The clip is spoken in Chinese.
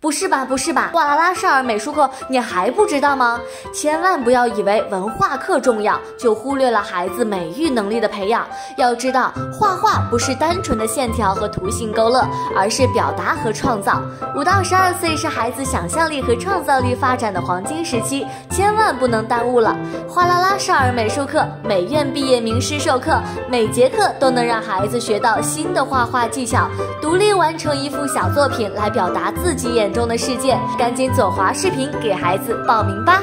不是吧，不是吧！哗啦啦少儿美术课你还不知道吗？千万不要以为文化课重要，就忽略了孩子美育能力的培养。要知道，画画不是单纯的线条和图形勾勒，而是表达和创造。五到十二岁是孩子想象力和创造力发展的黄金时期，千万不能耽误了。哗啦啦少儿美术课，美院毕业名师授课，每节课都能让孩子学到新的画画技巧，独立完成一幅小作品来表达自己眼。中的世界，赶紧左滑视频给孩子报名吧。